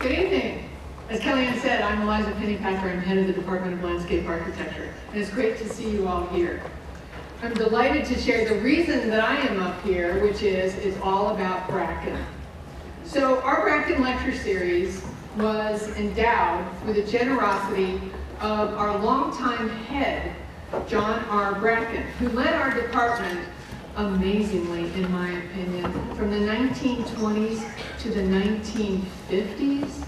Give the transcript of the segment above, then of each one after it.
Good evening. As Kellyanne said, I'm Eliza Pennypacker. I'm head of the Department of Landscape Architecture. And it's great to see you all here. I'm delighted to share the reason that I am up here, which is, is all about Bracken. So our Bracken lecture series was endowed with the generosity of our longtime head, John R. Bracken, who led our department amazingly, in my opinion, from the 1920s to the 1950s.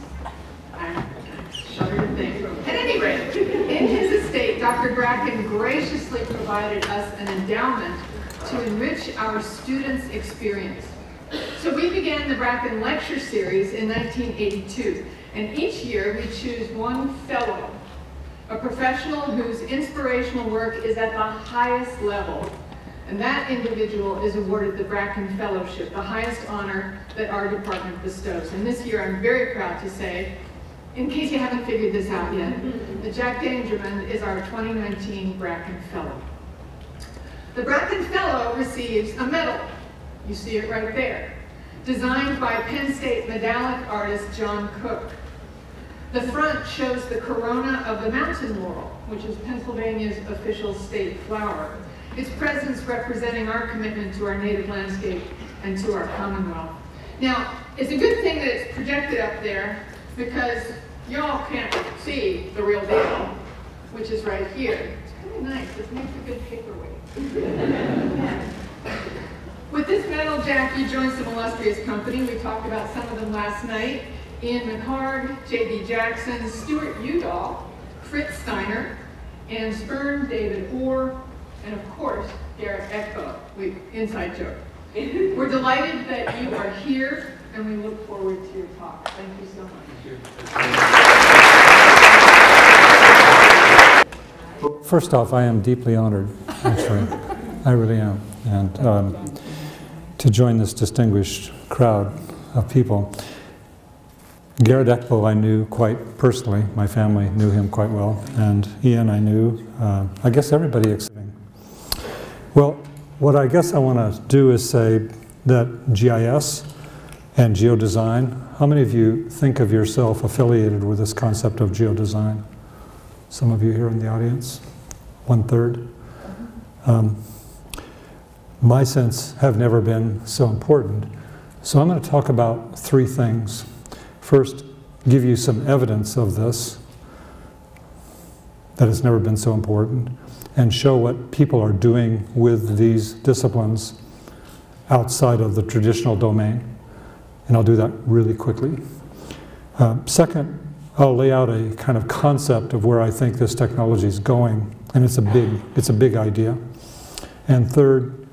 I shudder to think. At any rate, in his estate, Dr. Bracken graciously provided us an endowment to enrich our students' experience. So we began the Bracken Lecture Series in 1982, and each year we choose one fellow, a professional whose inspirational work is at the highest level and that individual is awarded the Bracken Fellowship, the highest honor that our department bestows. And this year I'm very proud to say, in case you haven't figured this out yet, that Jack Dangermond is our 2019 Bracken Fellow. The Bracken Fellow receives a medal. You see it right there. Designed by Penn State medallic artist John Cook. The front shows the corona of the mountain laurel, which is Pennsylvania's official state flower its presence representing our commitment to our native landscape and to our Commonwealth. Now, it's a good thing that it's projected up there because y'all can't see the real deal, which is right here. It's kind of nice. It makes a good paperweight. With this medal, Jack, you joined some illustrious company. We talked about some of them last night. Ian McHarg, J.B. Jackson, Stuart Udall, Fritz Steiner, Anne Spirn, David Orr, and of course, Garrett Eckbo. We, inside joke. We're delighted that you are here, and we look forward to your talk. Thank you so much. First off, I am deeply honored, actually. I really am. And um, to join this distinguished crowd of people. Garrett Eckbo I knew quite personally. My family knew him quite well. And Ian I knew, uh, I guess everybody except well, what I guess I want to do is say that GIS and geodesign, how many of you think of yourself affiliated with this concept of geodesign? Some of you here in the audience? One third? Um, my sense have never been so important. So I'm going to talk about three things. First, give you some evidence of this, that it's never been so important and show what people are doing with these disciplines outside of the traditional domain. And I'll do that really quickly. Uh, second, I'll lay out a kind of concept of where I think this technology is going, and it's a big, it's a big idea. And third,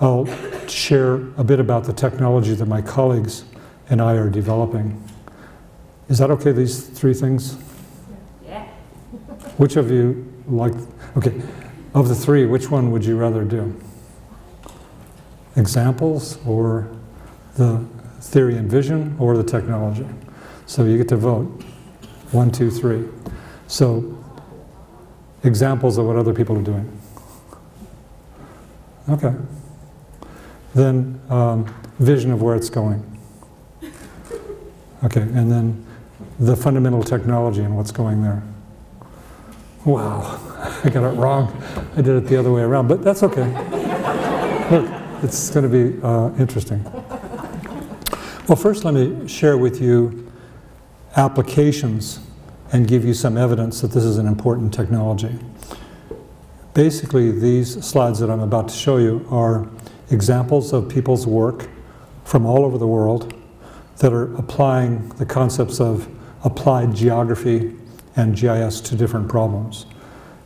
I'll share a bit about the technology that my colleagues and I are developing. Is that okay, these three things? Yeah. Which of you like, okay, of the three, which one would you rather do? Examples or the theory and vision or the technology? So you get to vote. One, two, three. So examples of what other people are doing. Okay. Then um, vision of where it's going. Okay, and then the fundamental technology and what's going there. Wow, I got it wrong. I did it the other way around, but that's okay. Look, it's going to be uh, interesting. Well, first let me share with you applications and give you some evidence that this is an important technology. Basically, these slides that I'm about to show you are examples of people's work from all over the world that are applying the concepts of applied geography and GIS to different problems.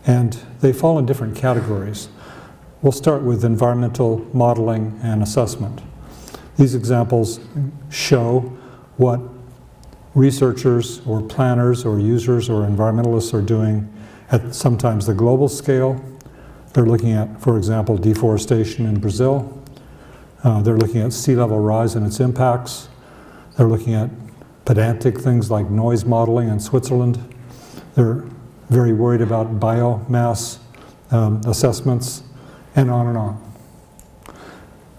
And they fall in different categories. We'll start with environmental modeling and assessment. These examples show what researchers or planners or users or environmentalists are doing at sometimes the global scale. They're looking at, for example, deforestation in Brazil. Uh, they're looking at sea level rise and its impacts. They're looking at pedantic things like noise modeling in Switzerland. They're very worried about biomass um, assessments, and on and on.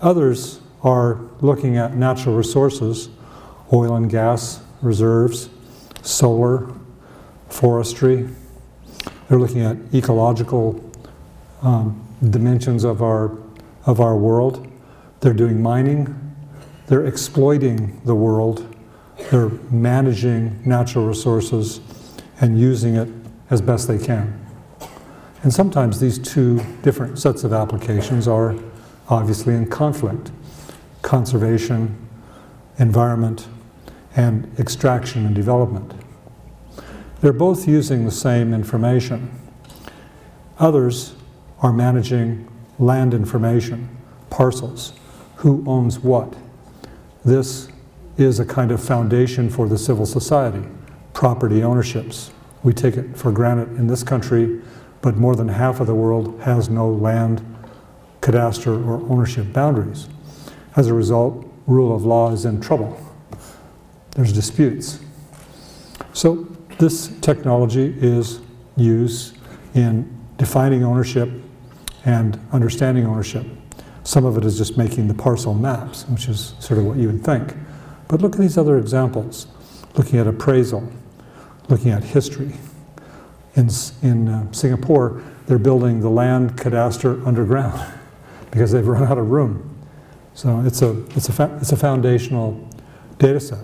Others are looking at natural resources, oil and gas reserves, solar, forestry. They're looking at ecological um, dimensions of our, of our world. They're doing mining. They're exploiting the world. They're managing natural resources and using it as best they can. And sometimes these two different sets of applications are obviously in conflict. Conservation, environment, and extraction and development. They're both using the same information. Others are managing land information, parcels, who owns what. This is a kind of foundation for the civil society, property ownerships. We take it for granted in this country, but more than half of the world has no land, cadastre, or ownership boundaries. As a result, rule of law is in trouble. There's disputes. So this technology is used in defining ownership and understanding ownership. Some of it is just making the parcel maps, which is sort of what you would think. But look at these other examples. Looking at appraisal, looking at history. In, in uh, Singapore, they're building the land cadastre underground because they've run out of room. So it's a, it's a, it's a foundational data set.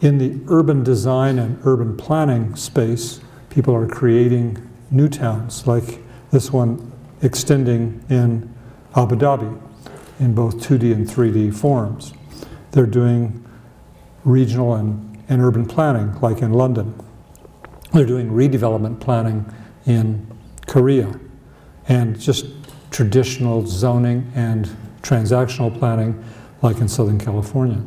In the urban design and urban planning space, people are creating new towns, like this one extending in Abu Dhabi in both 2D and 3D forms. They're doing regional and, and urban planning, like in London. They're doing redevelopment planning in Korea, and just traditional zoning and transactional planning, like in Southern California.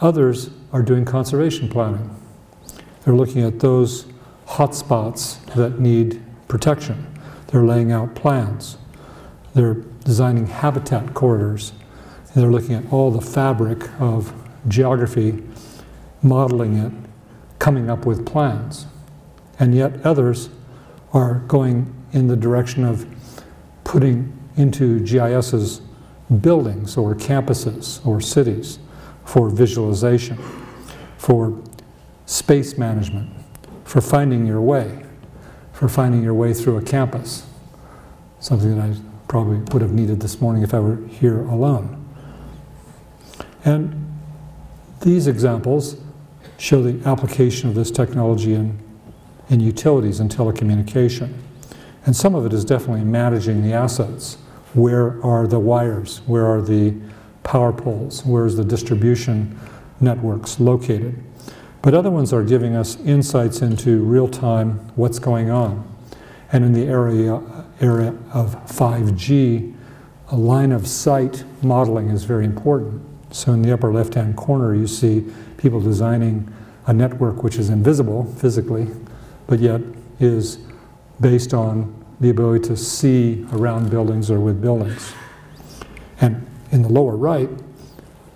Others are doing conservation planning. They're looking at those hotspots that need protection. They're laying out plans. They're designing habitat corridors. They're looking at all the fabric of geography, modeling it, coming up with plans. And yet others are going in the direction of putting into GIS's buildings or campuses or cities for visualization, for space management, for finding your way, for finding your way through a campus. Something that I probably would have needed this morning if I were here alone. And these examples show the application of this technology in, in utilities and telecommunication. And some of it is definitely managing the assets. Where are the wires? Where are the power poles? Where's the distribution networks located? But other ones are giving us insights into real-time what's going on. And in the area, area of 5G, a line of sight modeling is very important. So in the upper left-hand corner, you see people designing a network which is invisible physically, but yet is based on the ability to see around buildings or with buildings. And in the lower right,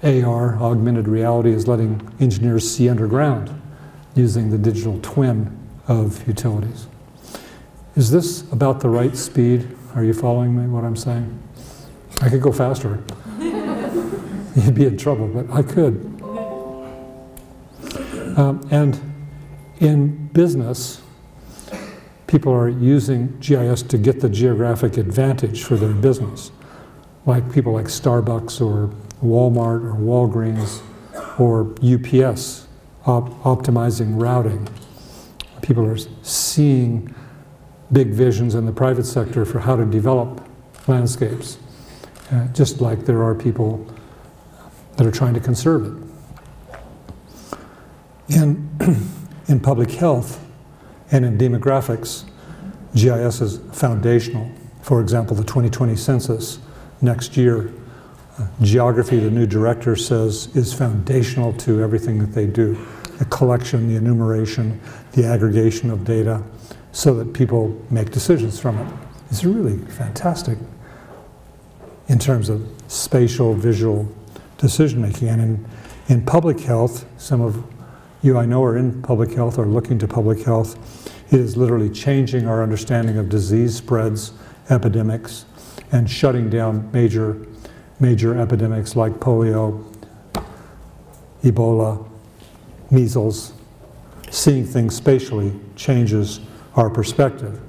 AR, augmented reality, is letting engineers see underground using the digital twin of utilities. Is this about the right speed? Are you following me, what I'm saying? I could go faster. You'd be in trouble, but I could. Um, and in business, people are using GIS to get the geographic advantage for their business like people like Starbucks or Walmart or Walgreens or UPS op optimizing routing. People are seeing big visions in the private sector for how to develop landscapes, uh, just like there are people that are trying to conserve it. In, in public health and in demographics, GIS is foundational. For example, the 2020 census next year. Uh, geography, the new director says, is foundational to everything that they do. The collection, the enumeration, the aggregation of data, so that people make decisions from it. It's really fantastic in terms of spatial, visual decision making. And in, in public health, some of you I know are in public health or looking to public health, it is literally changing our understanding of disease spreads, epidemics, and shutting down major, major epidemics like polio, Ebola, measles, seeing things spatially changes our perspective.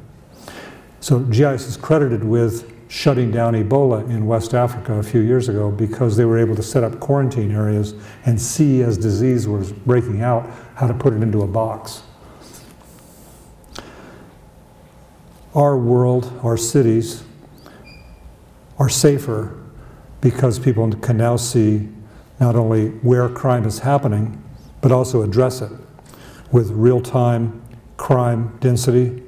So GIS is credited with shutting down Ebola in West Africa a few years ago because they were able to set up quarantine areas and see as disease was breaking out how to put it into a box. Our world, our cities are safer because people can now see not only where crime is happening, but also address it with real-time crime density,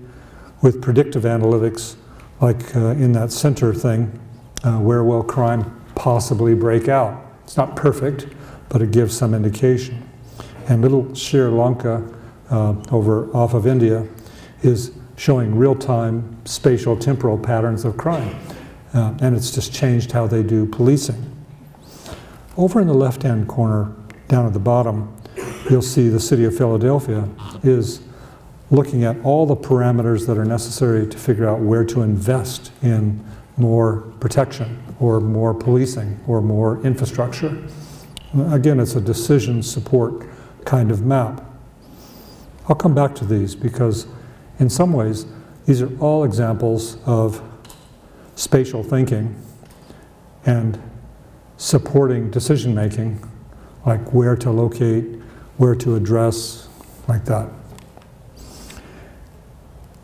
with predictive analytics, like uh, in that center thing, uh, where will crime possibly break out? It's not perfect, but it gives some indication. And little Sri Lanka uh, over off of India is showing real-time spatial temporal patterns of crime. Uh, and it's just changed how they do policing. Over in the left-hand corner, down at the bottom, you'll see the city of Philadelphia is looking at all the parameters that are necessary to figure out where to invest in more protection or more policing or more infrastructure. Again, it's a decision support kind of map. I'll come back to these because in some ways, these are all examples of spatial thinking and supporting decision making, like where to locate, where to address, like that.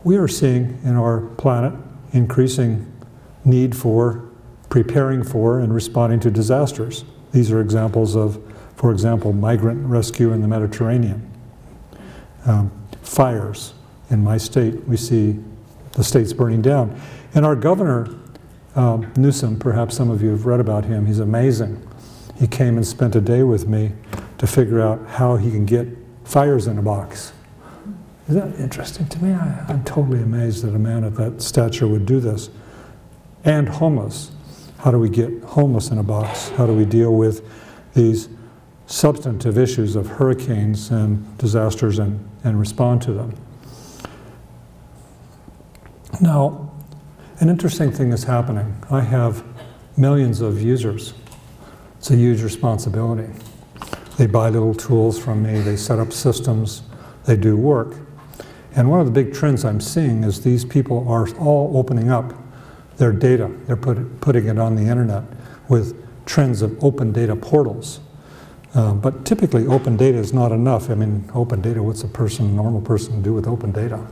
We are seeing in our planet increasing need for preparing for and responding to disasters. These are examples of, for example, migrant rescue in the Mediterranean, um, fires, in my state, we see the states burning down. And our governor, um, Newsom, perhaps some of you have read about him, he's amazing. He came and spent a day with me to figure out how he can get fires in a box. Is that interesting to me? I, I'm totally amazed that a man of that stature would do this. And homeless. How do we get homeless in a box? How do we deal with these substantive issues of hurricanes and disasters and, and respond to them? Now, an interesting thing is happening. I have millions of users. It's a huge responsibility. They buy little tools from me, they set up systems, they do work. And one of the big trends I'm seeing is these people are all opening up their data. They're put, putting it on the internet with trends of open data portals. Uh, but typically, open data is not enough. I mean, open data, what's a person, normal person do with open data?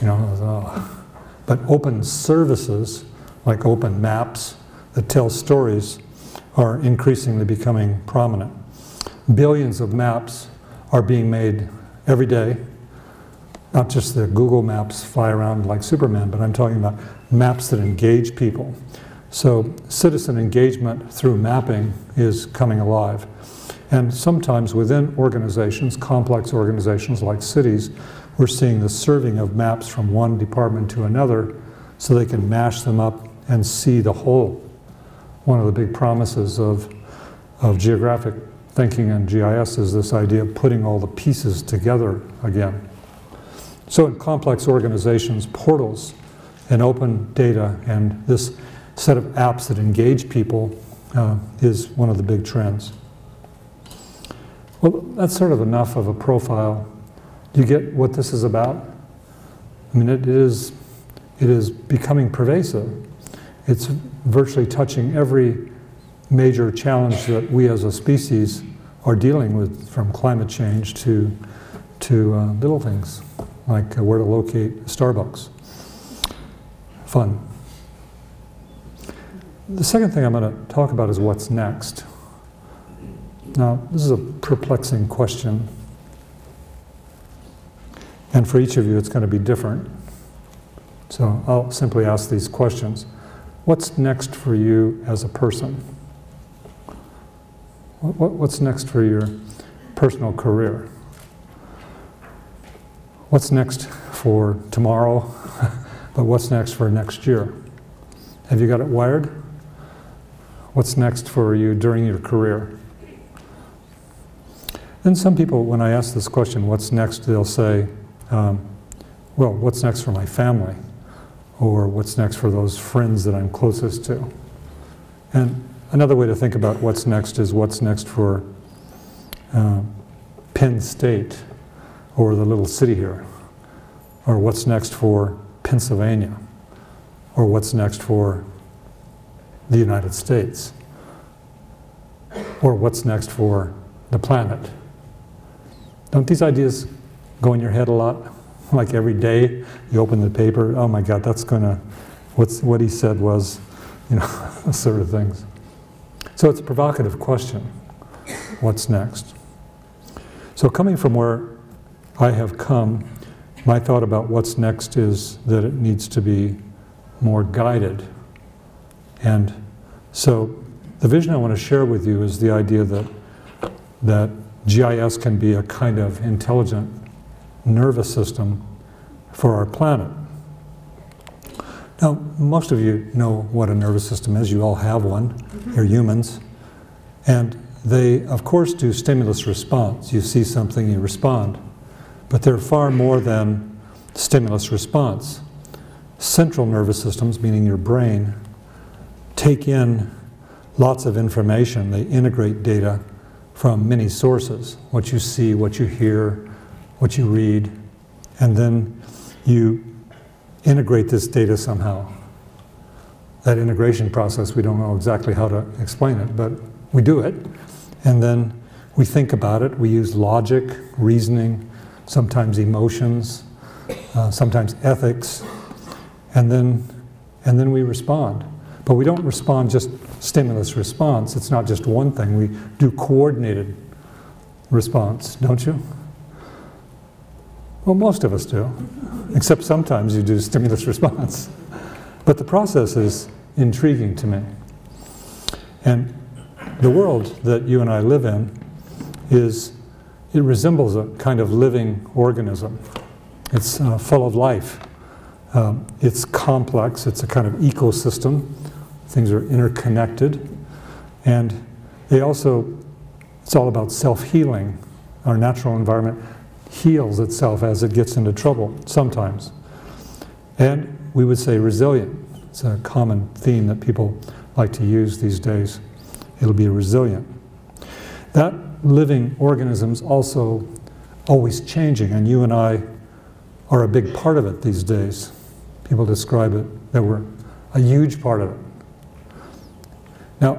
You know, uh, but open services, like open maps that tell stories, are increasingly becoming prominent. Billions of maps are being made every day. Not just the Google Maps fly around like Superman, but I'm talking about maps that engage people. So citizen engagement through mapping is coming alive. And sometimes within organizations, complex organizations like cities, we're seeing the serving of maps from one department to another so they can mash them up and see the whole. One of the big promises of, of geographic thinking and GIS is this idea of putting all the pieces together again. So in complex organizations, portals and open data and this set of apps that engage people uh, is one of the big trends. Well, that's sort of enough of a profile do you get what this is about? I mean, it is, it is becoming pervasive. It's virtually touching every major challenge that we as a species are dealing with, from climate change to, to uh, little things like uh, where to locate Starbucks. Fun. The second thing I'm going to talk about is what's next. Now, this is a perplexing question and for each of you, it's going to be different. So I'll simply ask these questions. What's next for you as a person? What's next for your personal career? What's next for tomorrow? but what's next for next year? Have you got it wired? What's next for you during your career? And some people, when I ask this question, what's next, they'll say, um, well, what's next for my family? Or what's next for those friends that I'm closest to? And another way to think about what's next is what's next for uh, Penn State or the little city here? Or what's next for Pennsylvania? Or what's next for the United States? Or what's next for the planet? Don't these ideas go in your head a lot? Like every day you open the paper, oh my God, that's gonna, what's, what he said was, you know, sort of things. So it's a provocative question. What's next? So coming from where I have come, my thought about what's next is that it needs to be more guided. And so the vision I want to share with you is the idea that, that GIS can be a kind of intelligent nervous system for our planet. Now, most of you know what a nervous system is. You all have one. Mm-hmm. You're humans. And they, of course, do stimulus response. You see something, you respond. But they're far more than stimulus response. Central nervous systems, meaning your brain, take in lots of information. They integrate data from many sources what you see, what you hear, what you read, and then you integrate this data somehow. That integration process, we don't know exactly how to explain it, but we do it. And then we think about it. We use logic, reasoning, sometimes emotions, uh, sometimes ethics, and then, and then we respond. But we don't respond just stimulus response. It's not just one thing. We do coordinated response, don't you? Well, most of us do, except sometimes you do stimulus response. But the process is intriguing to me. And the world that you and I live in is, it resembles a kind of living organism. It's uh, full of life. Um, it's complex, it's a kind of ecosystem. Things are interconnected. And they also, it's all about self-healing. Our natural environment heals itself as it gets into trouble, sometimes. And we would say resilient. It's a common theme that people like to use these days. It'll be resilient. That living organism's also always changing, and you and I are a big part of it these days. People describe it that we're a huge part of it. Now,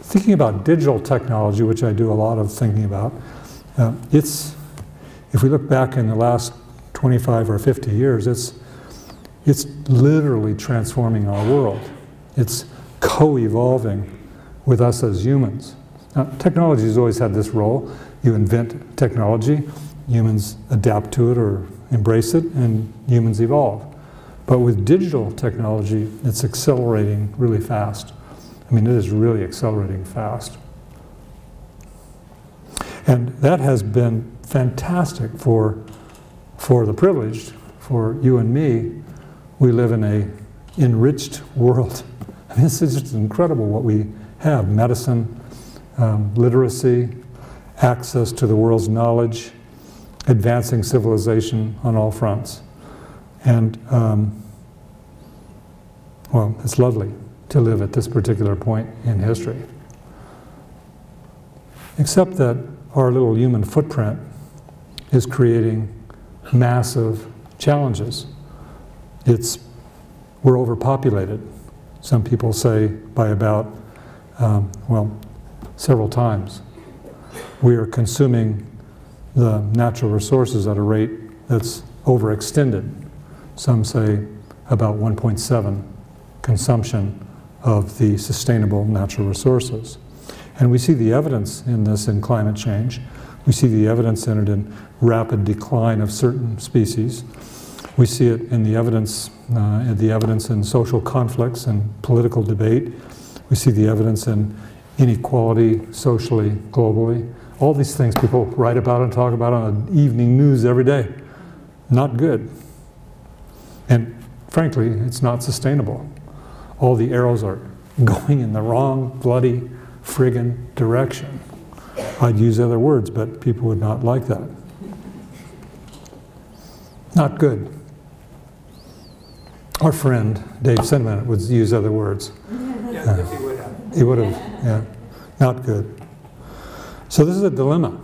thinking about digital technology, which I do a lot of thinking about, uh, it's if we look back in the last 25 or 50 years, it's, it's literally transforming our world. It's co-evolving with us as humans. Now, technology has always had this role. You invent technology, humans adapt to it or embrace it, and humans evolve. But with digital technology, it's accelerating really fast. I mean, it is really accelerating fast. And that has been fantastic for, for the privileged, for you and me. We live in a enriched world. I mean, this is just incredible what we have. Medicine, um, literacy, access to the world's knowledge, advancing civilization on all fronts. And, um, well, it's lovely to live at this particular point in history. Except that our little human footprint is creating massive challenges. It's, we're overpopulated. Some people say by about, um, well, several times. We are consuming the natural resources at a rate that's overextended. Some say about 1.7 consumption of the sustainable natural resources. And we see the evidence in this in climate change. We see the evidence in it in rapid decline of certain species. We see it in the evidence, uh, the evidence in social conflicts and political debate. We see the evidence in inequality socially, globally. All these things people write about and talk about on the evening news every day. Not good. And frankly, it's not sustainable. All the arrows are going in the wrong bloody friggin' direction. I'd use other words, but people would not like that. Not good. Our friend, Dave Cinnamon, would use other words. Yeah, uh, he would have. Yeah. Not good. So this is a dilemma.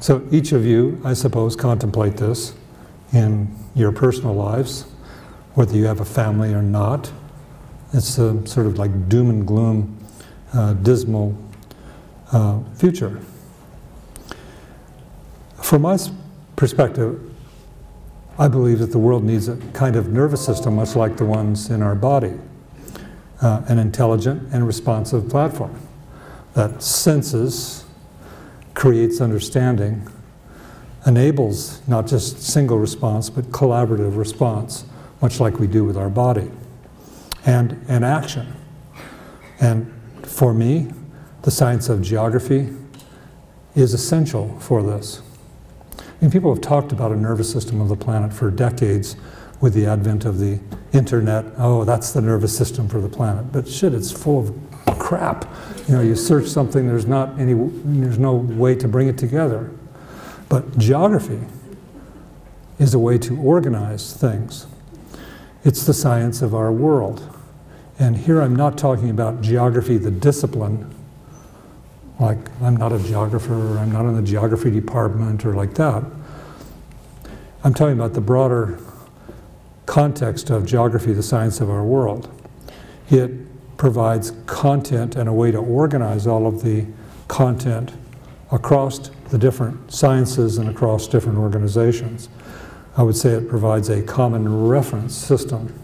So each of you, I suppose, contemplate this in your personal lives, whether you have a family or not. It's a sort of like doom and gloom, uh, dismal uh, future. From my perspective, I believe that the world needs a kind of nervous system much like the ones in our body, uh, an intelligent and responsive platform that senses, creates understanding, enables not just single response, but collaborative response, much like we do with our body, and, and action. And for me, the science of geography is essential for this. I mean, people have talked about a nervous system of the planet for decades with the advent of the internet. Oh, that's the nervous system for the planet. But shit, it's full of crap. You know, you search something, there's not any, there's no way to bring it together. But geography is a way to organize things. It's the science of our world. And here I'm not talking about geography, the discipline, like I'm not a geographer, or I'm not in the geography department, or like that. I'm talking about the broader context of geography, the science of our world. It provides content and a way to organize all of the content across the different sciences and across different organizations. I would say it provides a common reference system.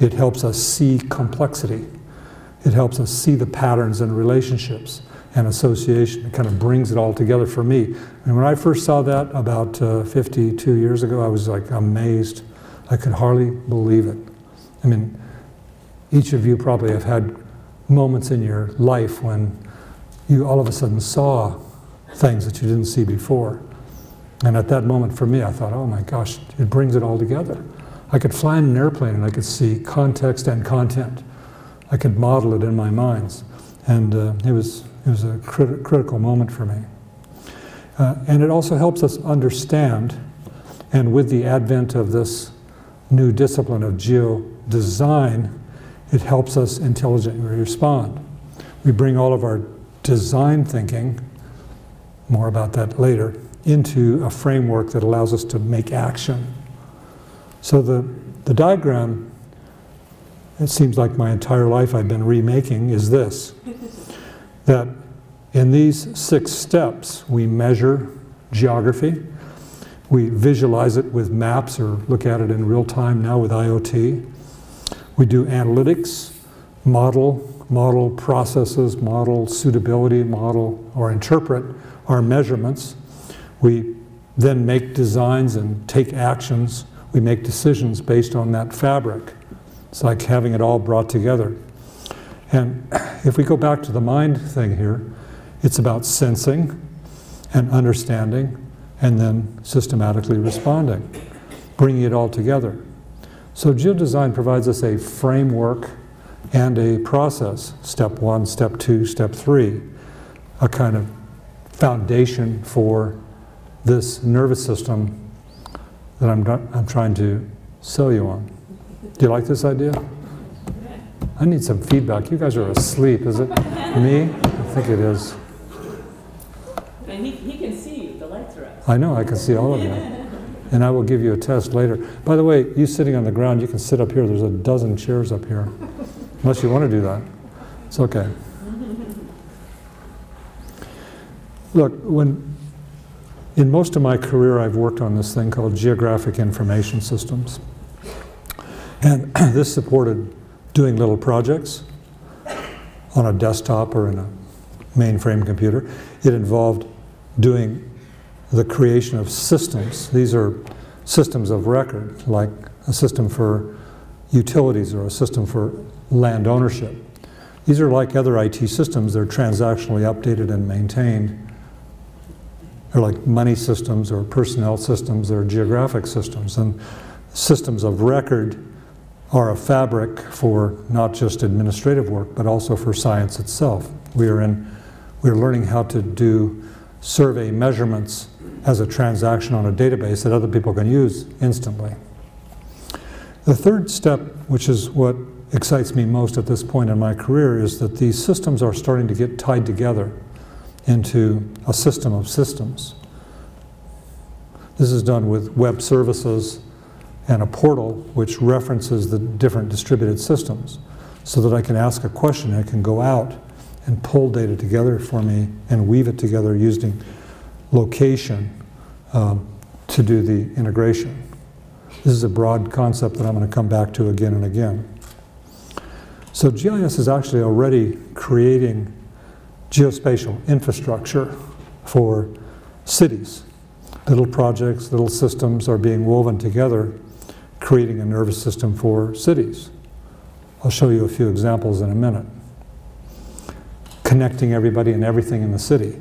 It helps us see complexity. It helps us see the patterns and relationships and association. It kind of brings it all together for me. And when I first saw that about uh, 52 years ago, I was like amazed. I could hardly believe it. I mean, each of you probably have had moments in your life when you all of a sudden saw things that you didn't see before. And at that moment for me, I thought, oh my gosh, it brings it all together. I could fly in an airplane and I could see context and content. I could model it in my minds. And uh, it, was, it was a crit critical moment for me. Uh, and it also helps us understand, and with the advent of this new discipline of geodesign, it helps us intelligently respond. We bring all of our design thinking, more about that later, into a framework that allows us to make action. So the, the diagram, it seems like my entire life I've been remaking, is this. that in these six steps, we measure geography, we visualize it with maps or look at it in real time now with IoT. We do analytics, model, model processes, model suitability, model or interpret our measurements. We then make designs and take actions. We make decisions based on that fabric. It's like having it all brought together. And if we go back to the mind thing here, it's about sensing and understanding and then systematically responding, bringing it all together. So geodesign provides us a framework and a process, step one, step two, step three, a kind of foundation for this nervous system that I'm, I'm trying to sell you on. Do you like this idea? I need some feedback. You guys are asleep. Is it me? I think it is. I know, I can see all of you. And I will give you a test later. By the way, you sitting on the ground, you can sit up here. There's a dozen chairs up here. Unless you want to do that. It's okay. Look, when in most of my career I've worked on this thing called geographic information systems. And this supported doing little projects on a desktop or in a mainframe computer. It involved doing the creation of systems. These are systems of record, like a system for utilities or a system for land ownership. These are like other IT systems, they're transactionally updated and maintained. They're like money systems or personnel systems, they're geographic systems. And systems of record are a fabric for not just administrative work, but also for science itself. We are, in, we are learning how to do survey measurements as a transaction on a database that other people can use instantly. The third step, which is what excites me most at this point in my career, is that these systems are starting to get tied together into a system of systems. This is done with web services and a portal which references the different distributed systems so that I can ask a question and it can go out and pull data together for me and weave it together using location um, to do the integration. This is a broad concept that I'm going to come back to again and again. So GIS is actually already creating geospatial infrastructure for cities. Little projects, little systems are being woven together, creating a nervous system for cities. I'll show you a few examples in a minute. Connecting everybody and everything in the city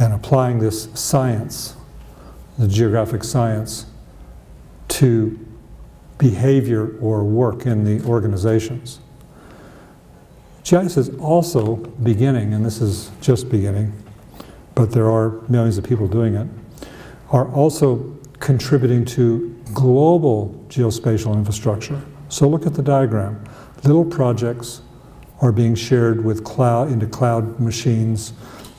and applying this science, the geographic science, to behavior or work in the organizations. GIS is also beginning, and this is just beginning, but there are millions of people doing it, are also contributing to global geospatial infrastructure. So look at the diagram. Little projects are being shared with cloud into cloud machines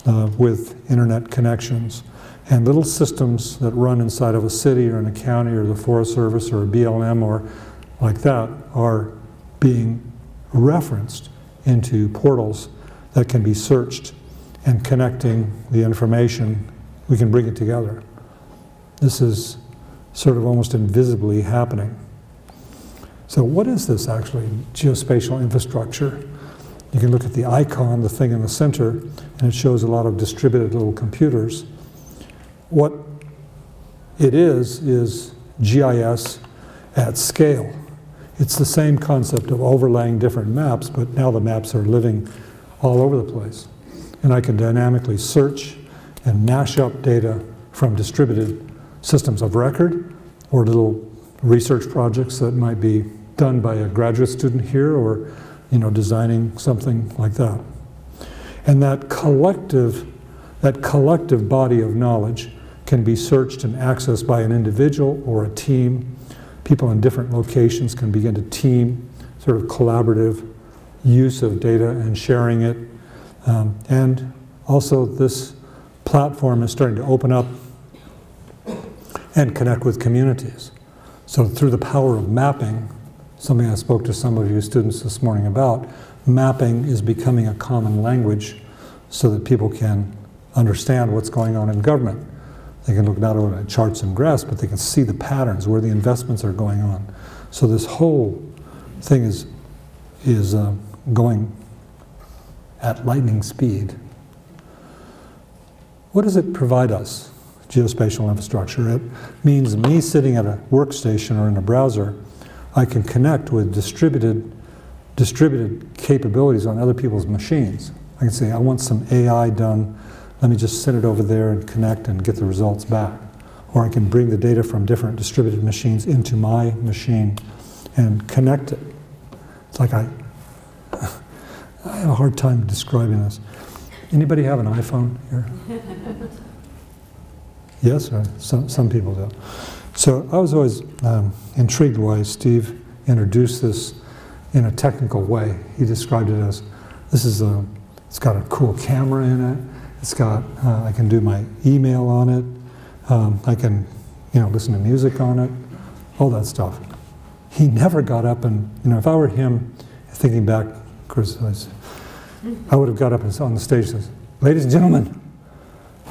uh, with internet connections. And little systems that run inside of a city or in a county or the Forest Service or a BLM or like that are being referenced into portals that can be searched and connecting the information, we can bring it together. This is sort of almost invisibly happening. So what is this actually, geospatial infrastructure? You can look at the icon, the thing in the center, and it shows a lot of distributed little computers. What it is, is GIS at scale. It's the same concept of overlaying different maps, but now the maps are living all over the place. And I can dynamically search and mash up data from distributed systems of record or little research projects that might be done by a graduate student here or you know, designing something like that. And that collective, that collective body of knowledge can be searched and accessed by an individual or a team. People in different locations can begin to team, sort of collaborative use of data and sharing it. Um, and also this platform is starting to open up and connect with communities. So through the power of mapping, something I spoke to some of you students this morning about, mapping is becoming a common language so that people can understand what's going on in government. They can look not only at charts and graphs, but they can see the patterns, where the investments are going on. So this whole thing is, is uh, going at lightning speed. What does it provide us, geospatial infrastructure? It means me sitting at a workstation or in a browser I can connect with distributed, distributed capabilities on other people's machines. I can say, I want some AI done, let me just send it over there and connect and get the results back. Or I can bring the data from different distributed machines into my machine and connect it. It's like I, I have a hard time describing this. Anybody have an iPhone here? yes, or some, some people do. So I was always um, intrigued why Steve introduced this in a technical way. He described it as this is a, it's got a cool camera in it. It's got, uh, I can do my email on it. Um, I can, you know, listen to music on it, all that stuff. He never got up and, you know, if I were him, thinking back, of course, I would have got up and on the stage and said, ladies and gentlemen,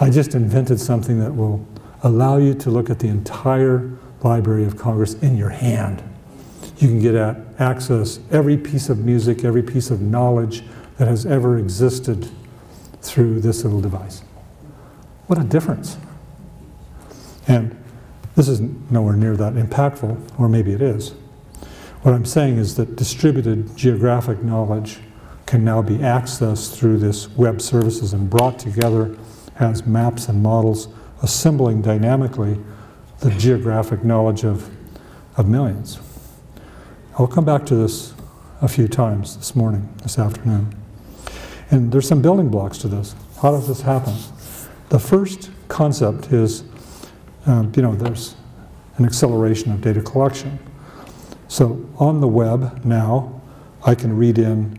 I just invented something that will allow you to look at the entire Library of Congress in your hand. You can get at access every piece of music, every piece of knowledge that has ever existed through this little device. What a difference. And this is nowhere near that impactful, or maybe it is. What I'm saying is that distributed geographic knowledge can now be accessed through this web services and brought together as maps and models assembling dynamically the geographic knowledge of, of millions. I'll come back to this a few times this morning, this afternoon. And there's some building blocks to this. How does this happen? The first concept is, um, you know, there's an acceleration of data collection. So on the web now, I can read in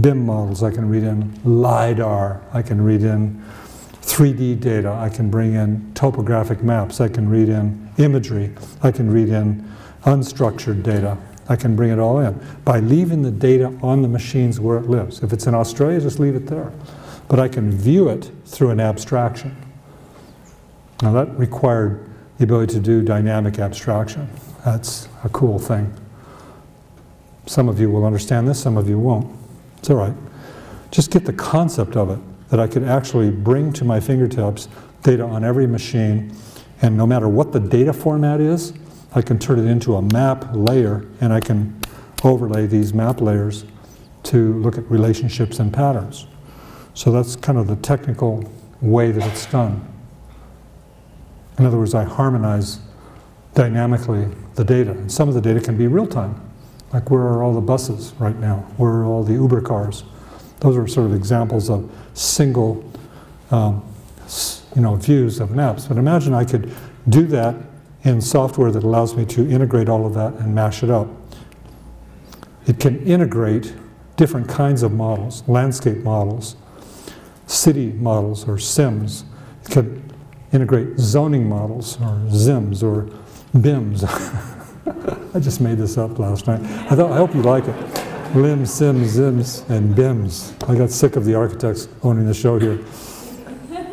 BIM models, I can read in LiDAR, I can read in 3D data, I can bring in topographic maps, I can read in imagery, I can read in unstructured data. I can bring it all in by leaving the data on the machines where it lives. If it's in Australia, just leave it there. But I can view it through an abstraction. Now that required the ability to do dynamic abstraction. That's a cool thing. Some of you will understand this, some of you won't. It's all right. Just get the concept of it, that I could actually bring to my fingertips data on every machine, and no matter what the data format is, I can turn it into a map layer, and I can overlay these map layers to look at relationships and patterns. So that's kind of the technical way that it's done. In other words, I harmonize dynamically the data. And some of the data can be real time. Like where are all the buses right now? Where are all the Uber cars? Those are sort of examples of single, um, you know, views of maps. But imagine I could do that in software that allows me to integrate all of that and mash it up. It can integrate different kinds of models, landscape models, city models or SIMs. It can integrate zoning models or ZIMs or BIMs. I just made this up last night. I, thought, I hope you like it. LIMS, SIMs, ZIMs, and BIMs. I got sick of the architects owning the show here.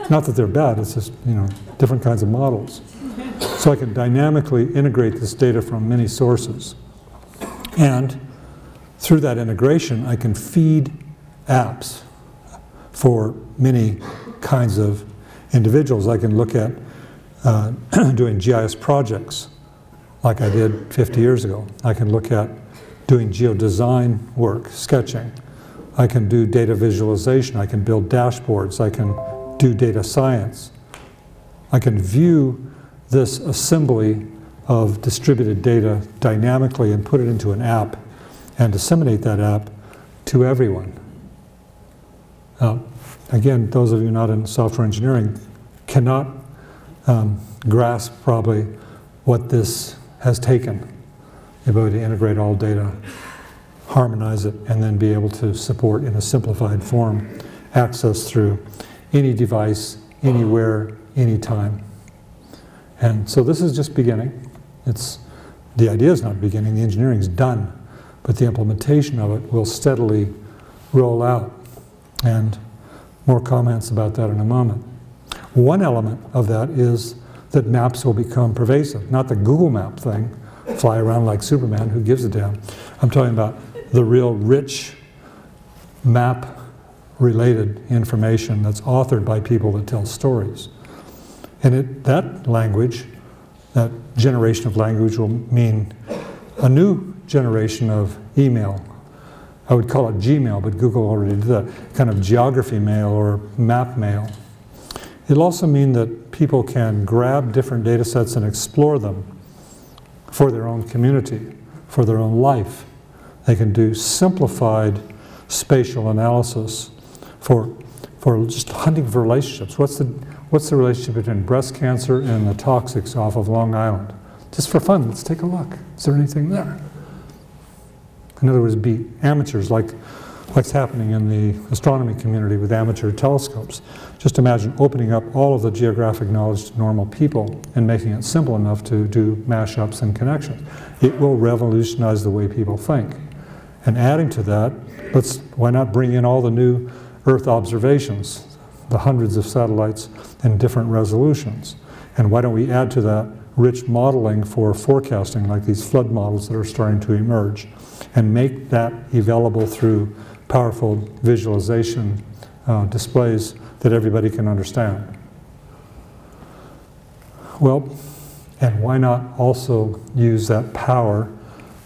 Not that they're bad, it's just, you know, different kinds of models. So I can dynamically integrate this data from many sources. And through that integration, I can feed apps for many kinds of individuals. I can look at uh, doing GIS projects like I did 50 years ago. I can look at doing geodesign work, sketching. I can do data visualization. I can build dashboards. I can do data science. I can view this assembly of distributed data dynamically and put it into an app and disseminate that app to everyone. Uh, again, those of you not in software engineering cannot um, grasp probably what this has taken, the ability to integrate all data, harmonize it, and then be able to support in a simplified form access through any device, anywhere, anytime. And so this is just beginning. It's, the idea is not beginning, the engineering is done, but the implementation of it will steadily roll out. And more comments about that in a moment. One element of that is that maps will become pervasive, not the Google map thing, fly around like Superman, who gives a damn. I'm talking about the real rich map related information that's authored by people that tell stories. And it, that language, that generation of language will mean a new generation of email. I would call it Gmail, but Google already did that, kind of geography mail or map mail. It'll also mean that people can grab different data sets and explore them for their own community, for their own life. They can do simplified spatial analysis for, for just hunting for relationships. What's the, what's the relationship between breast cancer and the toxics off of Long Island? Just for fun, let's take a look. Is there anything there? In other words, be amateurs like what's happening in the astronomy community with amateur telescopes. Just imagine opening up all of the geographic knowledge to normal people and making it simple enough to do mashups and connections. It will revolutionize the way people think. And adding to that, let's, why not bring in all the new Earth observations, the hundreds of satellites in different resolutions. And why don't we add to that rich modeling for forecasting, like these flood models that are starting to emerge, and make that available through powerful visualization uh, displays that everybody can understand. Well, and why not also use that power,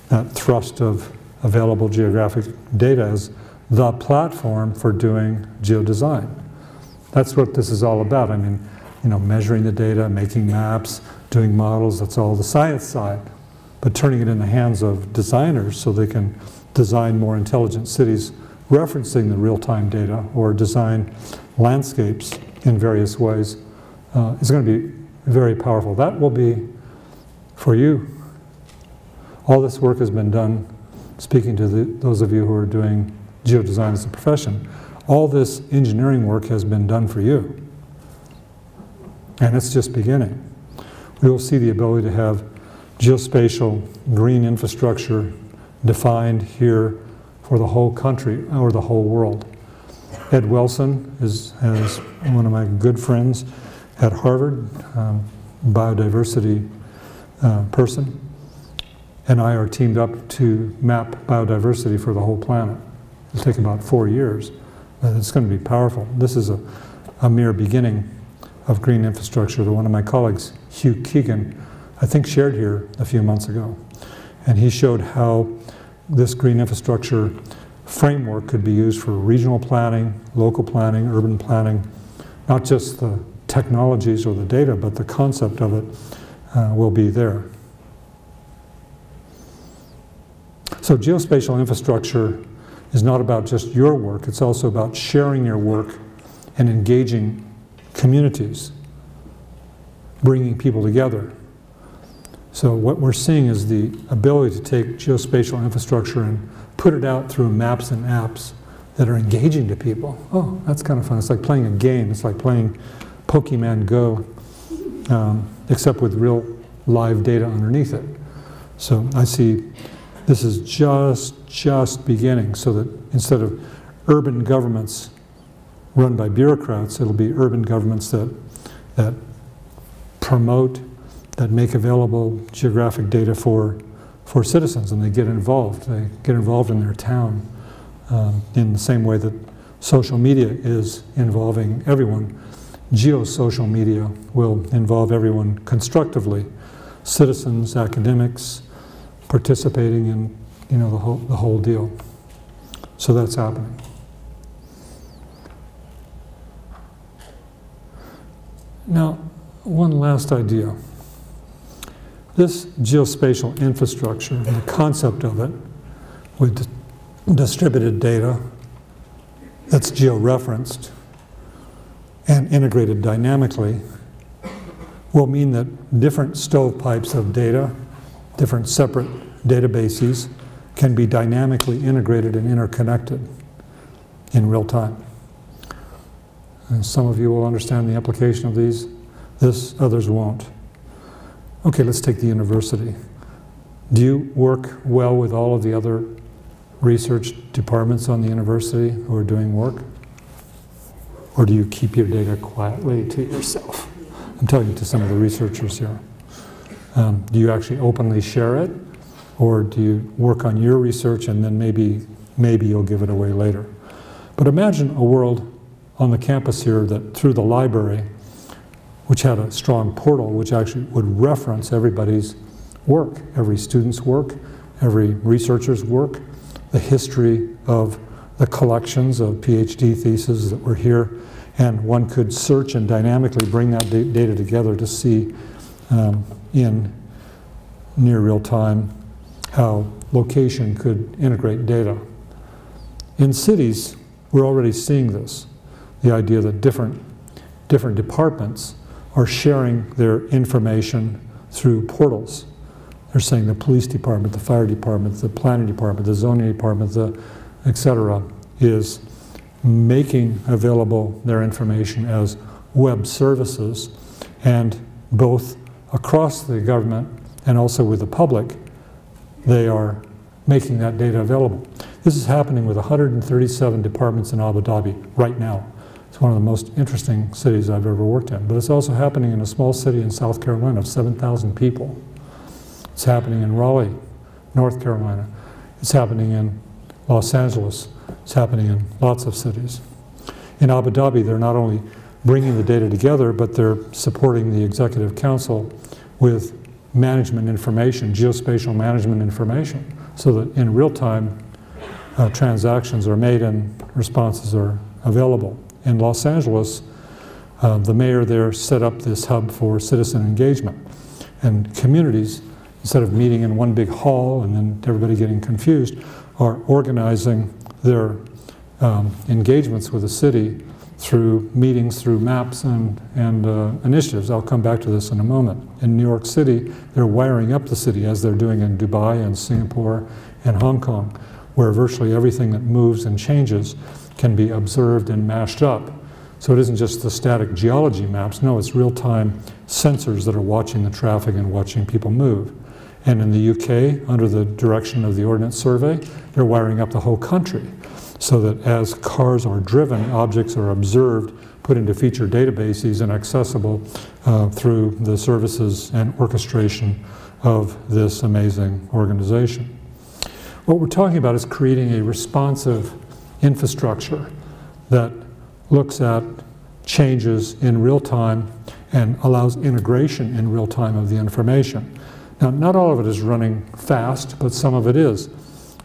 that thrust of available geographic data as the platform for doing geodesign? That's what this is all about. I mean, you know, measuring the data, making maps, doing models, that's all the science side. But turning it in the hands of designers so they can design more intelligent cities referencing the real-time data or design landscapes in various ways uh, is going to be very powerful. That will be for you. All this work has been done, speaking to the, those of you who are doing geodesign as a profession, all this engineering work has been done for you. and it's just beginning. We will see the ability to have geospatial green infrastructure defined here for the whole country or the whole world. Ed Wilson is, is one of my good friends at Harvard, um, biodiversity uh, person, and I are teamed up to map biodiversity for the whole planet. It'll take about four years, but it's going to be powerful. This is a, a mere beginning of green infrastructure that one of my colleagues, Hugh Keegan, I think shared here a few months ago. And he showed how this green infrastructure framework could be used for regional planning, local planning, urban planning, not just the technologies or the data, but the concept of it uh, will be there. So geospatial infrastructure is not about just your work, it's also about sharing your work and engaging communities, bringing people together. So what we're seeing is the ability to take geospatial infrastructure and put it out through maps and apps that are engaging to people. Oh, that's kind of fun. It's like playing a game. It's like playing Pokemon Go, um, except with real live data underneath it. So I see this is just, just beginning so that instead of urban governments run by bureaucrats, it'll be urban governments that, that promote, that make available geographic data for, for citizens and they get involved. They get involved in their town um, in the same way that social media is involving everyone. Geosocial media will involve everyone constructively, citizens, academics, participating in you know, the, whole, the whole deal. So that's happening. Now, one last idea. This geospatial infrastructure, the concept of it, with distributed data that's georeferenced and integrated dynamically, will mean that different stovepipes of data, different separate databases, can be dynamically integrated and interconnected in real time. And some of you will understand the application of these, this, others won't. Okay, let's take the university. Do you work well with all of the other research departments on the university who are doing work? Or do you keep your data quietly to yourself? I'm telling to some of the researchers here. Um, do you actually openly share it? Or do you work on your research and then maybe, maybe you'll give it away later? But imagine a world on the campus here that through the library, which had a strong portal which actually would reference everybody's work, every student's work, every researcher's work, the history of the collections of PhD theses that were here, and one could search and dynamically bring that data together to see um, in near real time how location could integrate data. In cities, we're already seeing this the idea that different, different departments are sharing their information through portals. They're saying the police department, the fire department, the planning department, the zoning department, the et cetera, is making available their information as web services and both across the government and also with the public, they are making that data available. This is happening with 137 departments in Abu Dhabi right now. It's one of the most interesting cities I've ever worked in. But it's also happening in a small city in South Carolina of 7,000 people. It's happening in Raleigh, North Carolina. It's happening in Los Angeles. It's happening in lots of cities. In Abu Dhabi, they're not only bringing the data together, but they're supporting the executive council with management information, geospatial management information, so that in real time uh, transactions are made and responses are available in Los Angeles, uh, the mayor there set up this hub for citizen engagement. And communities, instead of meeting in one big hall and then everybody getting confused, are organizing their um, engagements with the city through meetings, through maps and, and uh, initiatives. I'll come back to this in a moment. In New York City, they're wiring up the city as they're doing in Dubai and Singapore and Hong Kong, where virtually everything that moves and changes can be observed and mashed up So it isn't just the static geology maps, no, it's real-time sensors that are watching the traffic and watching people move. And in the UK, under the direction of the Ordnance Survey, they're wiring up the whole country so that as cars are driven, objects are observed, put into feature databases and accessible uh, through the services and orchestration of this amazing organization. What we're talking about is creating a responsive infrastructure that looks at changes in real time and allows integration in real time of the information. Now, not all of it is running fast, but some of it is.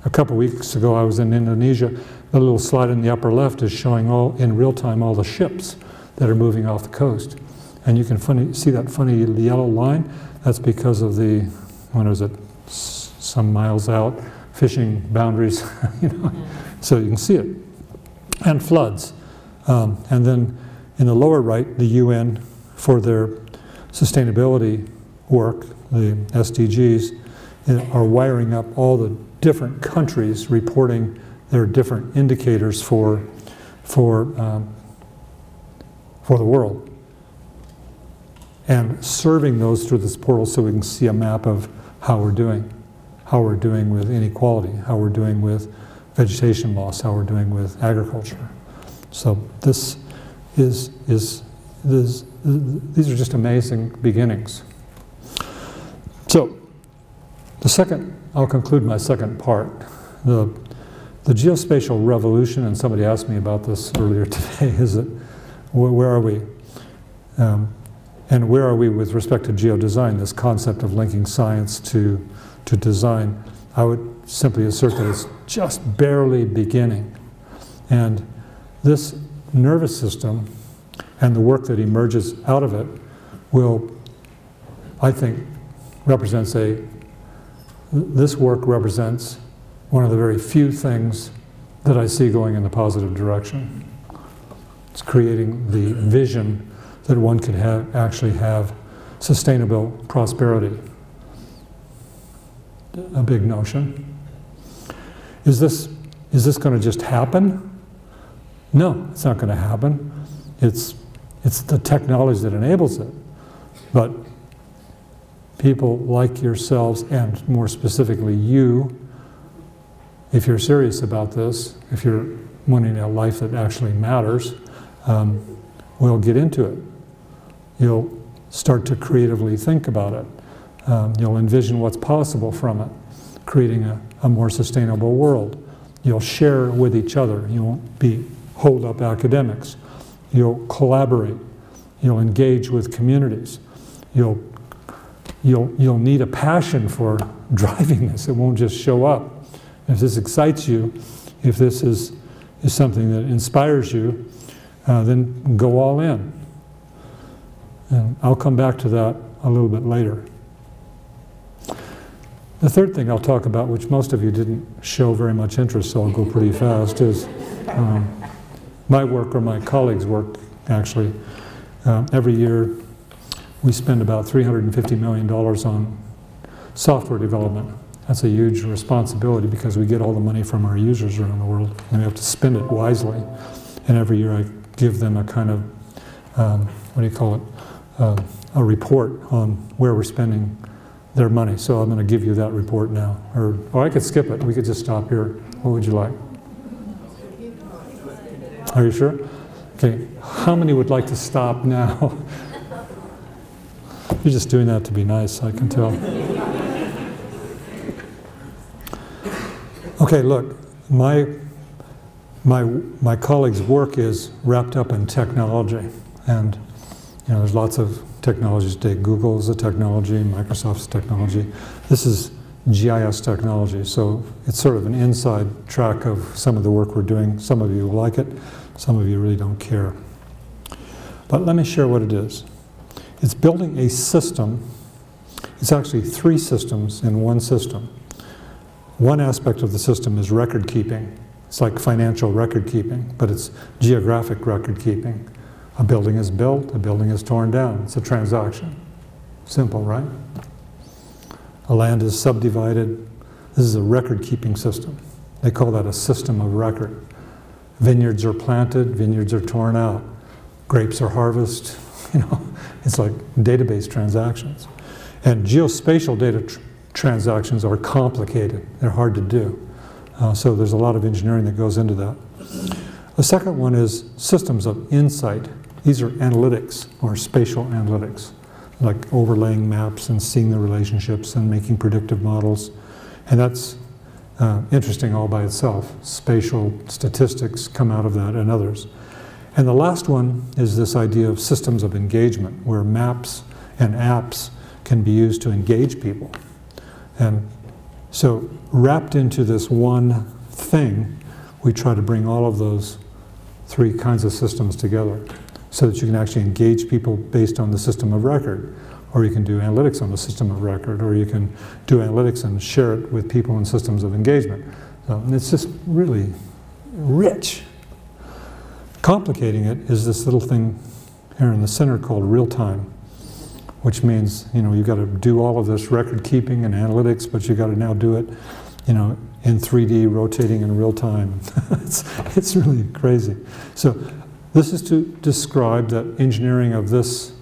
A couple weeks ago, I was in Indonesia. The little slide in the upper left is showing all in real time all the ships that are moving off the coast. And you can funny, see that funny yellow line. That's because of the, when was it, some miles out, fishing boundaries, you know, so you can see it. And floods. Um, and then in the lower right, the UN, for their sustainability work, the SDGs, uh, are wiring up all the different countries reporting their different indicators for, for, um, for the world. And serving those through this portal so we can see a map of how we're doing, how we're doing with inequality, how we're doing with vegetation loss, how we're doing with agriculture. So this is, is, this, these are just amazing beginnings. So the second, I'll conclude my second part. The, the geospatial revolution, and somebody asked me about this earlier today, is it, where, where are we? Um, and where are we with respect to geodesign, this concept of linking science to, to design? I would simply assert that it's just barely beginning. And this nervous system and the work that emerges out of it will, I think, represents a, this work represents one of the very few things that I see going in the positive direction. It's creating the vision that one can have, actually have sustainable prosperity. A big notion. Is this, is this going to just happen? No, it's not going to happen. It's, it's the technology that enables it. But people like yourselves, and more specifically you, if you're serious about this, if you're wanting a life that actually matters, um, will get into it. You'll start to creatively think about it. Um, you'll envision what's possible from it, creating a, a more sustainable world. You'll share with each other. You won't be hold up academics. You'll collaborate. You'll engage with communities. You'll, you'll, you'll need a passion for driving this. It won't just show up. If this excites you, if this is, is something that inspires you, uh, then go all in. And I'll come back to that a little bit later. The third thing I'll talk about, which most of you didn't show very much interest, so I'll go pretty fast, is um, my work or my colleagues' work, actually. Uh, every year, we spend about $350 million on software development. That's a huge responsibility because we get all the money from our users around the world, and we have to spend it wisely. And every year, I give them a kind of, um, what do you call it, uh, a report on where we're spending their money. So I'm going to give you that report now. Or, or I could skip it. We could just stop here. What would you like? Are you sure? Okay, how many would like to stop now? You're just doing that to be nice, I can tell. Okay, look, my, my, my colleague's work is wrapped up in technology. And you know, there's lots of technologies today. Google is a technology, Microsoft's technology. This is GIS technology, so it's sort of an inside track of some of the work we're doing. Some of you like it. Some of you really don't care. But let me share what it is. It's building a system. It's actually three systems in one system. One aspect of the system is record keeping. It's like financial record keeping, but it's geographic record keeping. A building is built, a building is torn down. It's a transaction. Simple, right? A land is subdivided. This is a record keeping system. They call that a system of record. Vineyards are planted, vineyards are torn out. grapes are harvested, you know, it's like database transactions. And geospatial data tr- transactions are complicated, they're hard to do. Uh, so there's a lot of engineering that goes into that. The second one is systems of insight. These are analytics or spatial analytics, like overlaying maps and seeing the relationships and making predictive models. And that's uh, interesting all by itself. Spatial statistics come out of that and others. And the last one is this idea of systems of engagement, where maps and apps can be used to engage people. And so, wrapped into this one thing, we try to bring all of those three kinds of systems together so that you can actually engage people based on the system of record. Or you can do analytics on the system of record, or you can do analytics and share it with people in systems of engagement. So, and it's just really rich. Complicating it is this little thing here in the center called real time, which means you know you've got to do all of this record keeping and analytics, but you've got to now do it, you know, in 3D, rotating in real time. it's, it's really crazy. So this is to describe that engineering of this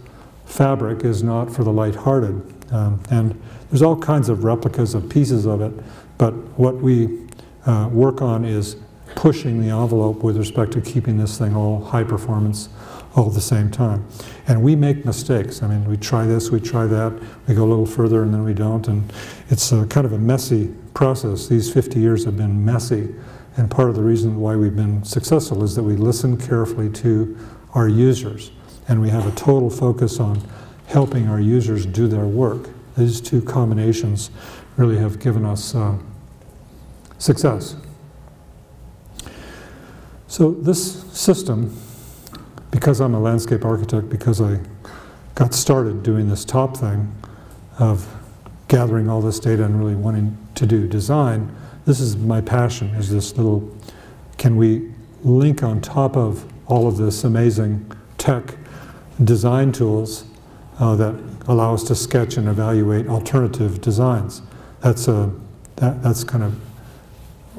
fabric is not for the lighthearted. Um, and there's all kinds of replicas of pieces of it, but what we uh, work on is pushing the envelope with respect to keeping this thing all high performance all at the same time. And we make mistakes. I mean, we try this, we try that, we go a little further and then we don't. And it's a, kind of a messy process. These 50 years have been messy. And part of the reason why we've been successful is that we listen carefully to our users. And we have a total focus on helping our users do their work. These two combinations really have given us uh, success. So this system, because I'm a landscape architect, because I got started doing this top thing of gathering all this data and really wanting to do design, this is my passion, is this little, can we link on top of all of this amazing tech design tools uh, that allow us to sketch and evaluate alternative designs. That's, a, that, that's kind of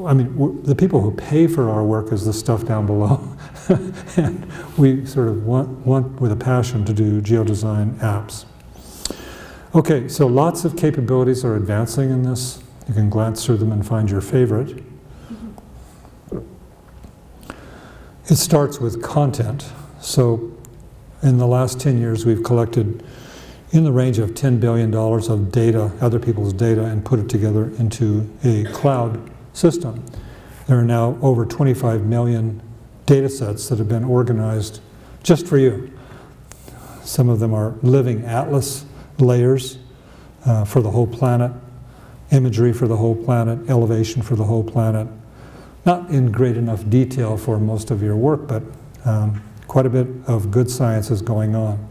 I mean, the people who pay for our work is the stuff down below. and we sort of want, want, with a passion, to do geodesign apps. Okay, so lots of capabilities are advancing in this. You can glance through them and find your favorite. It starts with content. So in the last 10 years, we've collected in the range of $10 billion of data, other people's data, and put it together into a cloud system. There are now over 25 million data sets that have been organized just for you. Some of them are living atlas layers uh, for the whole planet, imagery for the whole planet, elevation for the whole planet. Not in great enough detail for most of your work, but um, quite a bit of good science is going on.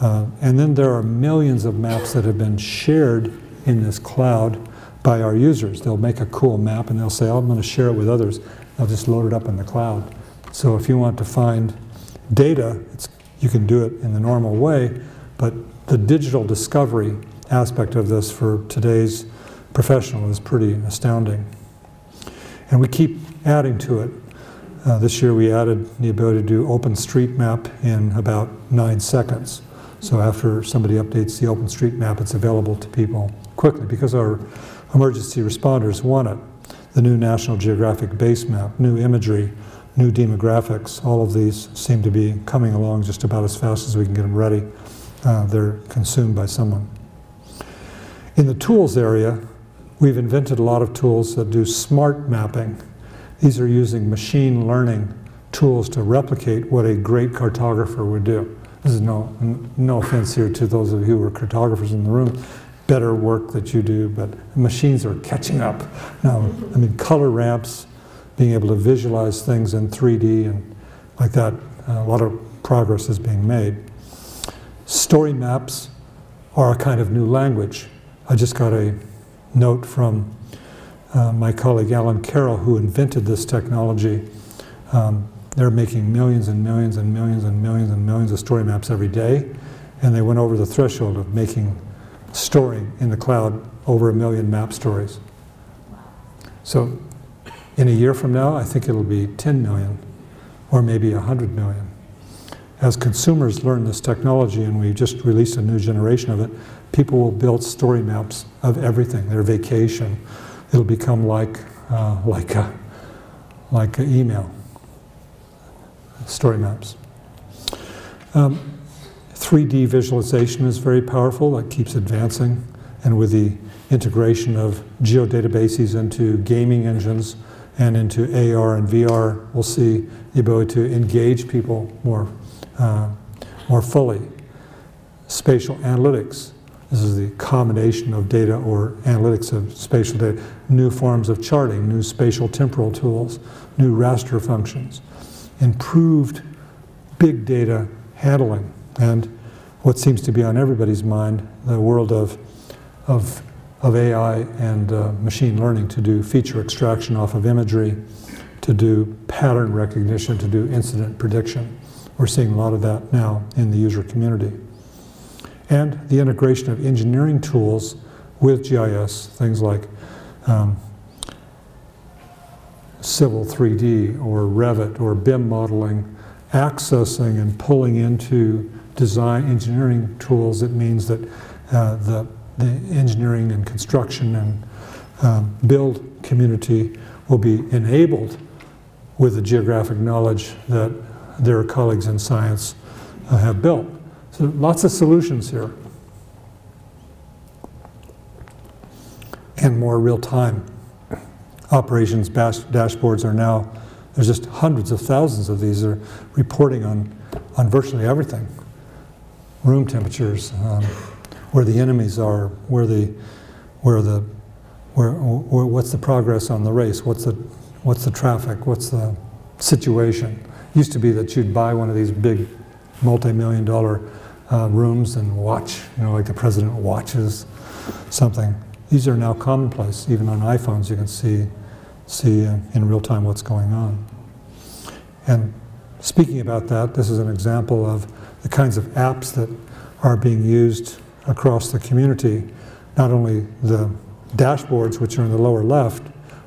Uh, and then there are millions of maps that have been shared in this cloud by our users. They'll make a cool map and they'll say, oh, I'm going to share it with others. They'll just load it up in the cloud. So if you want to find data, you can do it in the normal way, but the digital discovery aspect of this for today's professional is pretty astounding. And we keep adding to it. Uh, this year we added the ability to do OpenStreetMap in about nine seconds. So after somebody updates the OpenStreetMap, it's available to people quickly because our emergency responders want it. The new National Geographic base map, new imagery, new demographics, all of these seem to be coming along just about as fast as we can get them ready. Uh, they're consumed by someone. In the tools area, we've invented a lot of tools that do smart mapping. These are using machine learning tools to replicate what a great cartographer would do. This is no, no offense here to those of you who are cartographers in the room better work that you do, but machines are catching up now. I mean, color ramps, being able to visualize things in 3D and like that, uh, a lot of progress is being made. Story maps are a kind of new language. I just got a note from uh, my colleague Allen Carroll, who invented this technology. Um, they're making millions and millions and millions and millions and millions of story maps every day, and they went over the threshold of making storing in the cloud over a million map stories. So in a year from now, I think it'll be 10 million or maybe 100 million. As consumers learn this technology, and we've just released a new generation of it, people will build story maps of everything, their vacation. It'll become like, uh, like, a, like an email, story maps. Um, 3D visualization is very powerful, that keeps advancing, and with the integration of geodatabases into gaming engines and into AR and VR, we'll see the ability to engage people more, uh, more fully. Spatial analytics, this is the combination of data or analytics of spatial data, new forms of charting, new spatial temporal tools, new raster functions, improved big data handling, and what seems to be on everybody's mind, the world of, of of AI and uh, machine learning to do feature extraction off of imagery, to do pattern recognition, to do incident prediction. We're seeing a lot of that now in the user community. And the integration of engineering tools with GIS, things like um, Civil 3D or Revit or BIM modeling, accessing and pulling into design engineering tools, it means that uh, the the engineering and construction and um, build community will be enabled with the geographic knowledge that their colleagues in science uh, have built. So lots of solutions here. And more real-time operations dashboards are now, there's just hundreds of thousands of these are reporting on, on virtually everything. Room temperatures, um, where the enemies are, where the, where the, where, where, what's the progress on the race, what's the, what's the traffic, what's the situation. Used to be that you'd buy one of these big multi-million dollar uh, rooms and watch, you know, like the president watches something. These are now commonplace. Even on iPhones, you can see, see uh, in real time what's going on. And speaking about that, this is an example of the kinds of apps that are being used across the community, not only the dashboards, which are in the lower left,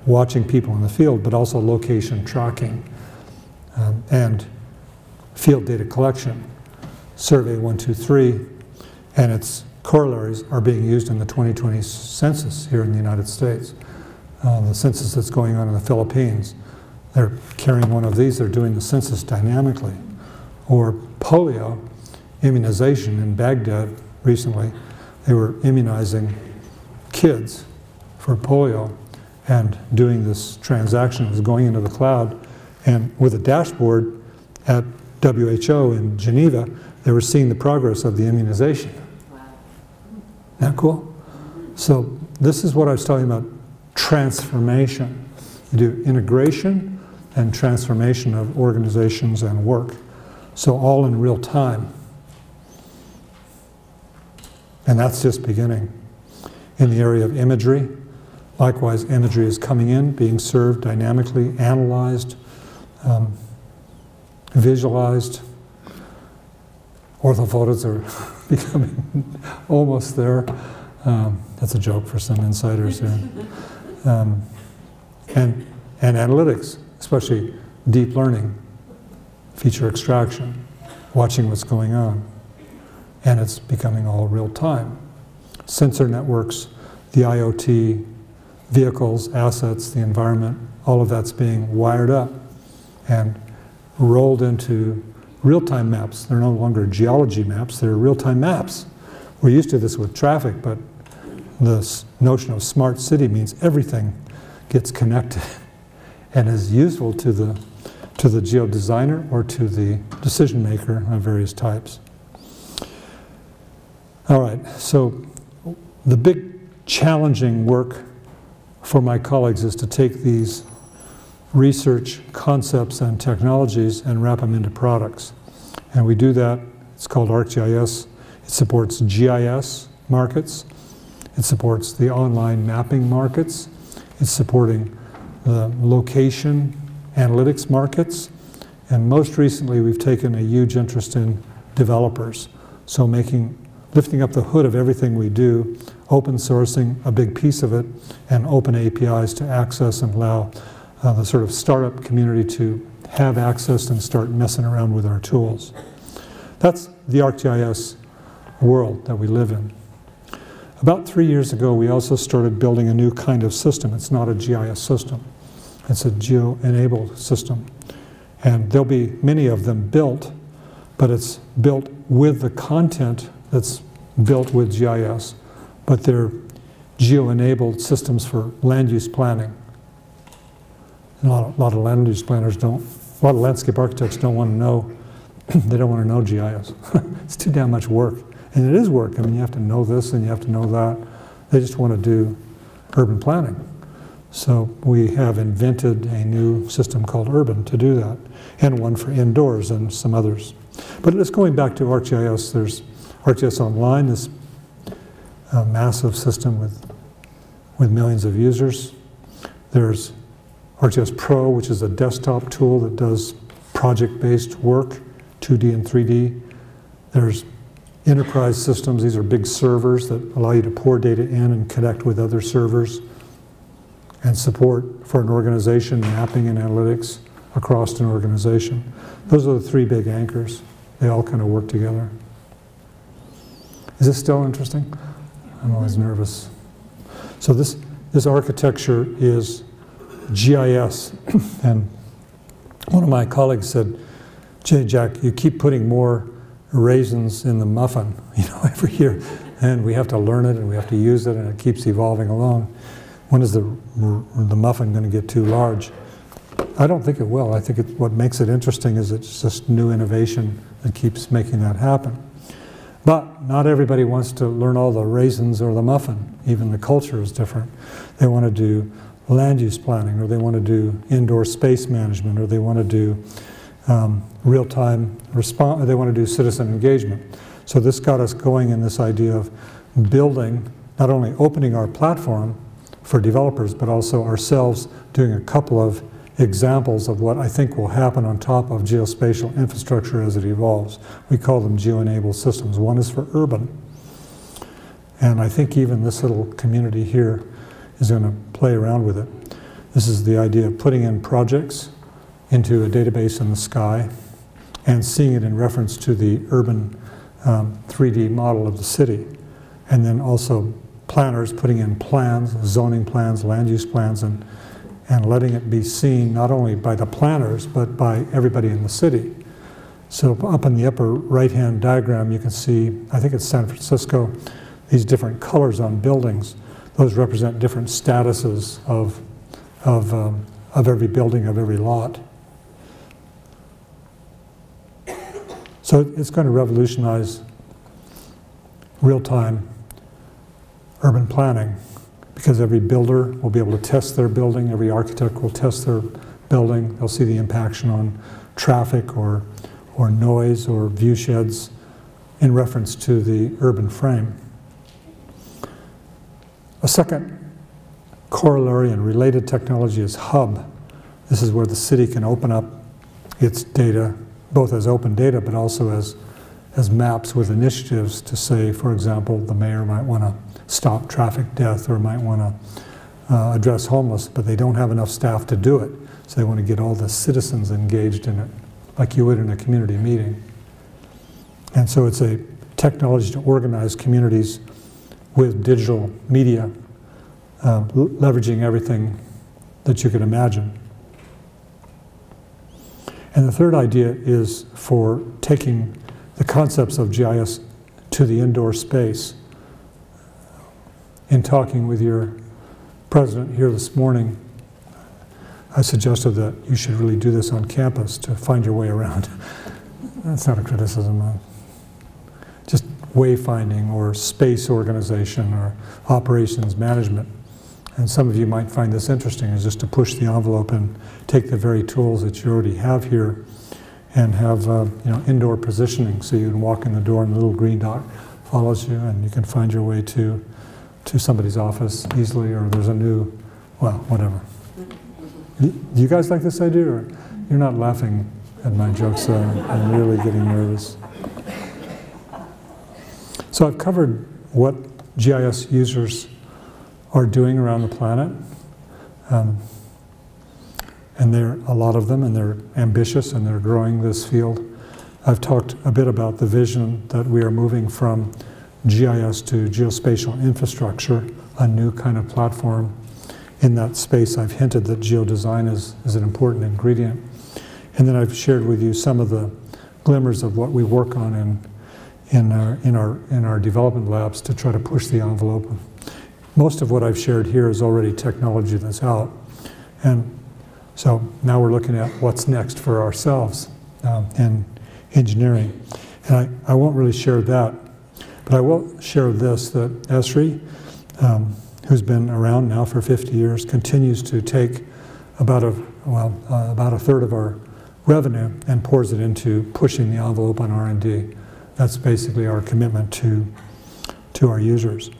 watching people in the field, but also location tracking um, and field data collection. Survey 123 and its corollaries are being used in the 2020 census here in the United States. Uh, the census that's going on in the Philippines, they're carrying one of these, they're doing the census dynamically. Or polio immunization in Baghdad recently, they were immunizing kids for polio and doing this transaction. It was going into the cloud, and with a dashboard at WHO in Geneva, they were seeing the progress of the immunization. Wow. Isn't that cool? So this is what I was talking about, transformation. You do integration and transformation of organizations and work. So all in real time. And that's just beginning. In the area of imagery, likewise, imagery is coming in, being served dynamically, analyzed, um, visualized. Orthophotos are becoming almost there. Um, that's a joke for some insiders here. Um, and, and analytics, especially deep learning, feature extraction, watching what's going on and it's becoming all real time. Sensor networks, the IoT, vehicles, assets, the environment, all of that's being wired up and rolled into real-time maps. They're no longer geology maps, they're real-time maps. We're used to this with traffic, but this notion of smart city means everything gets connected and is useful to the, to the geodesigner or to the decision maker of various types. All right, so the big challenging work for my colleagues is to take these research concepts and technologies and wrap them into products. And we do that, it's called ArcGIS. It supports GIS markets. It supports the online mapping markets. It's supporting the location analytics markets. And most recently, we've taken a huge interest in developers. So making lifting up the hood of everything we do, open sourcing a big piece of it, and open APIs to access and allow uh, the sort of startup community to have access and start messing around with our tools. that's the ArcGIS world that we live in. About three years ago, we also started building a new kind of system. It's not a GIS system. It's a geo-enabled system. And there'll be many of them built, but it's built with the content that's built with GIS, but they're geo-enabled systems for land use planning. A lot, of, a lot of land use planners don't, a lot of landscape architects don't want to know, they don't want to know GIS. it's too damn much work. And it is work. I mean, you have to know this and you have to know that. They just want to do urban planning. So we have invented a new system called Urban to do that, and one for indoors and some others. But let's going back to ArcGIS. There's ArcGIS Online, this uh, massive system with with millions of users. There's ArcGIS Pro, which is a desktop tool that does project-based work, 2D and 3D. There's enterprise systems. These are big servers that allow you to pour data in and connect with other servers and support for an organization, mapping and analytics across an organization. Those are the three big anchors. They all kind of work together. Is this still interesting? I'm always nervous. So this, this architecture is GIS. and one of my colleagues said, Jay, Jack, you keep putting more raisins in the muffin, you know, every year. And we have to learn it and we have to use it and it keeps evolving along when is the, the muffin going to get too large? I don't think it will. I think it, what makes it interesting is it's just new innovation that keeps making that happen. But not everybody wants to learn all the raisins or the muffin. Even the culture is different. They want to do land use planning, or they want to do indoor space management, or they want to do um, real-time response, they want to do citizen engagement. So this got us going in this idea of building, not only opening our platform, for developers, but also ourselves doing a couple of examples of what I think will happen on top of geospatial infrastructure as it evolves. We call them geo-enabled systems. One is for urban. And I think even this little community here is going to play around with it. This is the idea of putting in projects into a database in the sky and seeing it in reference to the urban um, 3D model of the city. And then also planners putting in plans, zoning plans, land use plans, and, and letting it be seen not only by the planners, but by everybody in the city. So up in the upper right-hand diagram, you can see, I think it's San Francisco, these different colors on buildings. Those represent different statuses of, of, um, of every building, of every lot. So it's going to revolutionize real-time urban planning because every builder will be able to test their building, every architect will test their building, they'll see the impaction on traffic or, or noise or view sheds in reference to the urban frame. A second corollary and related technology is Hub. This is where the city can open up its data, both as open data, but also as, as maps with initiatives to say, for example, the mayor might want to stop traffic death or might want to uh, address homeless, but they don't have enough staff to do it. So they want to get all the citizens engaged in it, like you would in a community meeting. And so it's a technology to organize communities with digital media, uh, leveraging everything that you can imagine. And the third idea is for taking the concepts of GIS to the indoor space in talking with your president here this morning, I suggested that you should really do this on campus to find your way around. That's not a criticism. Wayfinding or space organization or operations management. And some of you might find this interesting, is just to push the envelope and take the very tools that you already have here and have uh, you know, indoor positioning so you can walk in the door and the little green dot follows you and you can find your way to to somebody's office easily, or there's a new, well, whatever. Do you guys like this idea, or you're not laughing at my jokes? Uh, I'm really getting nervous. So I've covered what GIS users are doing around the planet. Um, and there are a lot of them, and they're ambitious, and they're growing this field I've talked a bit about the vision that we are moving from GIS to geospatial infrastructure, a new kind of platform. In that space, I've hinted that geodesign is, is an important ingredient. And then I've shared with you some of the glimmers of what we work on in, in, our, in, our, in our development labs to try to push the envelope. Most of what I've shared here is already technology that's out. And so now we're looking at what's next for ourselves um, in engineering. And I, I won't really share that, but I will share this, that Esri, um, who's been around now for 50 years, continues to take about a, well, uh, about a third of our revenue and pours it into pushing the envelope on R&D. That's basically our commitment to, to our users.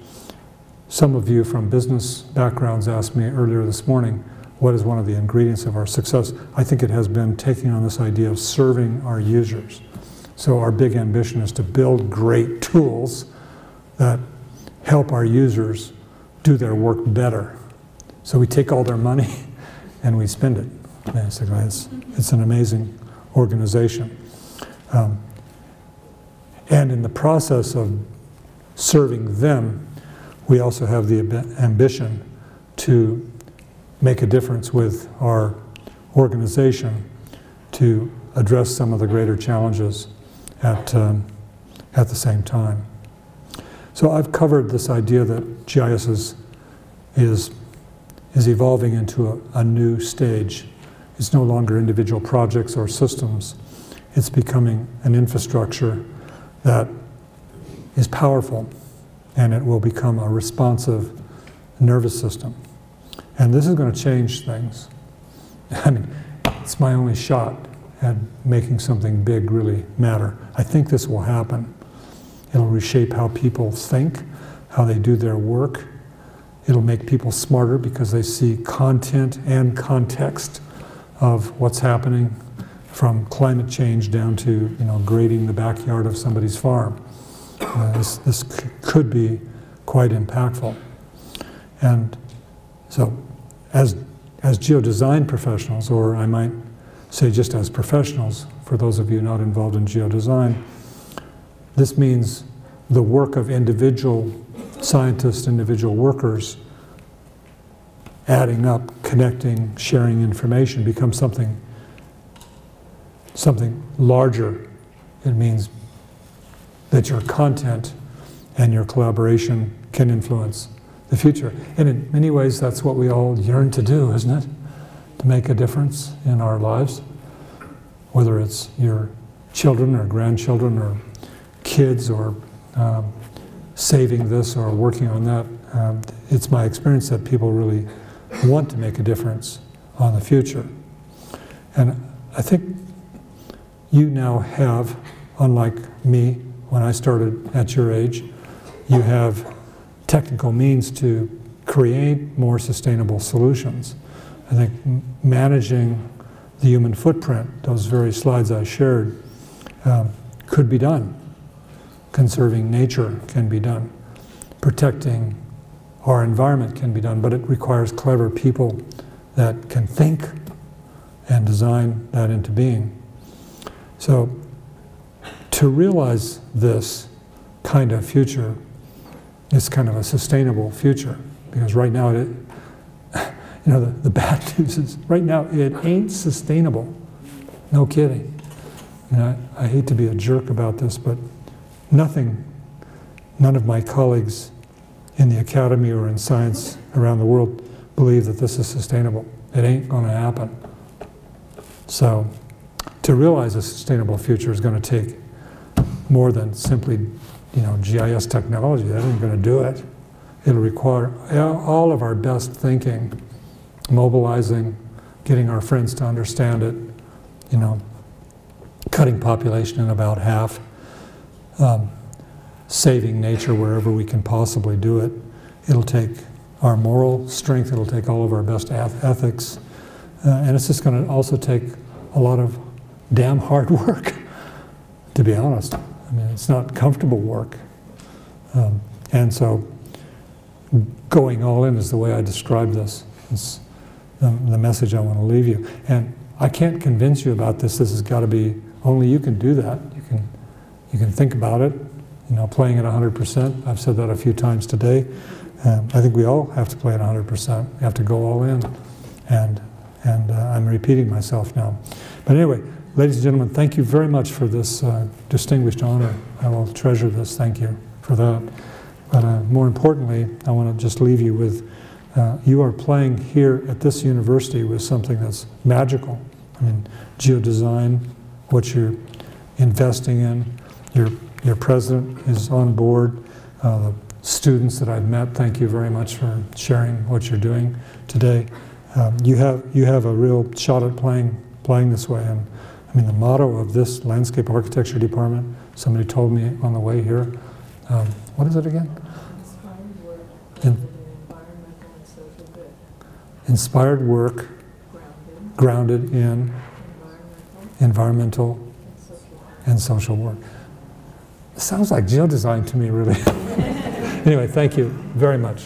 Some of you from business backgrounds asked me earlier this morning, what is one of the ingredients of our success? I think it has been taking on this idea of serving our users. So our big ambition is to build great tools that help our users do their work better. So we take all their money and we spend it. It's, it's an amazing organization. Um, and in the process of serving them, we also have the ambition to make a difference with our organization to address some of the greater challenges at, um, at the same time. So I've covered this idea that GIS is, is, is evolving into a, a new stage. It's no longer individual projects or systems. It's becoming an infrastructure that is powerful and it will become a responsive nervous system. And this is going to change things. I mean, it's my only shot at making something big really matter. I think this will happen. It'll reshape how people think, how they do their work. It'll make people smarter because they see content and context of what's happening from climate change down to you know grading the backyard of somebody's farm. Uh, this, this could be quite impactful. And so as, as geodesign professionals, or I might say just as professionals, for those of you not involved in geodesign, this means the work of individual scientists, individual workers, adding up, connecting, sharing information becomes something, something larger. It means that your content and your collaboration can influence the future. And in many ways, that's what we all yearn to do, isn't it? To make a difference in our lives, whether it's your children or grandchildren or kids or um, saving this or working on that. Um, it's my experience that people really want to make a difference on the future. And I think you now have, unlike me when I started at your age, you have technical means to create more sustainable solutions. I think managing the human footprint, those very slides I shared, um, could be done. Conserving nature can be done. Protecting our environment can be done, but it requires clever people that can think and design that into being. So to realize this kind of future it's kind of a sustainable future. Because right now, it, you know, the, the bad news is right now it ain't sustainable. No kidding. Mean, I, I hate to be a jerk about this, but nothing, none of my colleagues in the academy or in science around the world believe that this is sustainable. It ain't going to happen. So, to realize a sustainable future is going to take more than simply you know, GIS technology. That isn't going to do it. It'll require all of our best thinking, mobilizing, getting our friends to understand it, you know, cutting population in about half, um, saving nature wherever we can possibly do it. It'll take our moral strength, it'll take all of our best ethics, uh, and it's just going to also take a lot of damn hard work, to be honest. I mean, it's not comfortable work. Um, and so going all in is the way I describe this. It's the, the message I want to leave you. And I can't convince you about this. This has got to be only you can do that. You can, you can think about it, you know, playing at 100%. I've said that a few times today. Um, I think we all have to play at 100%. We have to go all in. And, and uh, I'm repeating myself now. But anyway, ladies and gentlemen, thank you very much for this uh, distinguished honor. I will treasure this. Thank you for that. But uh, more importantly, I want to just leave you with uh, you are playing here at this university with something that's magical. I mean, geodesign, what you're investing in, your, your president is on board, uh, the students that I've met, thank you very much for sharing what you're doing today. Um, you, have, you have a real shot at playing, playing this way. And I mean, the motto of this landscape architecture department, somebody told me on the way here, um, what is it again? Inspired work grounded in environmental and social Inspired work grounded grounded in in environmental environmental and social work. Sounds like geodesign to me, really. anyway, thank you very much.